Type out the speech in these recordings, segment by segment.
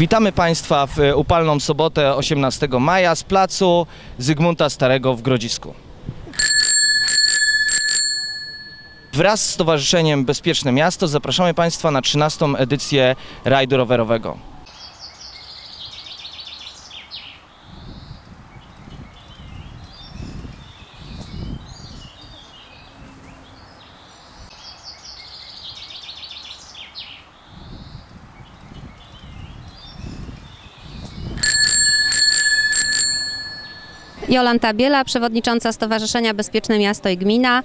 Witamy Państwa w upalną sobotę 18 maja z placu Zygmunta Starego w Grodzisku. Wraz z Stowarzyszeniem Bezpieczne Miasto zapraszamy Państwa na 13. edycję rajdu rowerowego. Jolanta Biela, przewodnicząca Stowarzyszenia Bezpieczne Miasto i Gmina.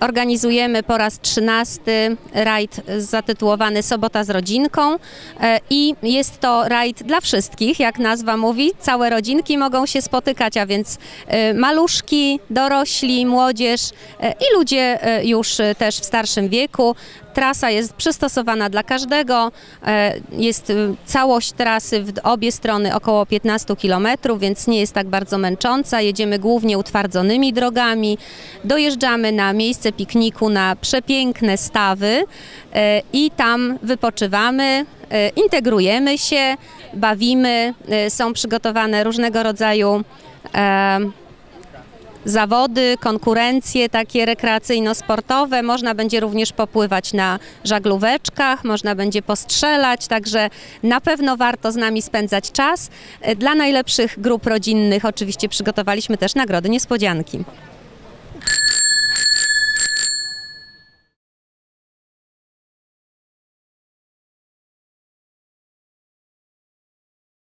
Organizujemy po raz 13 rajd zatytułowany Sobota z rodzinką E, i jest to rajd dla wszystkich, jak nazwa mówi. Całe rodzinki mogą się spotykać, a więc e, maluszki, dorośli, młodzież e, i ludzie już też w starszym wieku. Trasa jest przystosowana dla każdego. Jest całość trasy w obie strony około 15 km, więc nie jest tak bardzo męcząca. Jedziemy głównie utwardzonymi drogami. Dojeżdżamy na miejsce pikniku na przepiękne stawy e, i tam wypoczywamy, e, integrujemy się, bawimy. E, Są przygotowane różnego rodzaju zawody, konkurencje takie rekreacyjno-sportowe. Można będzie również popływać na żaglóweczkach, można będzie postrzelać, także na pewno warto z nami spędzać czas. Dla najlepszych grup rodzinnych oczywiście przygotowaliśmy też nagrody niespodzianki.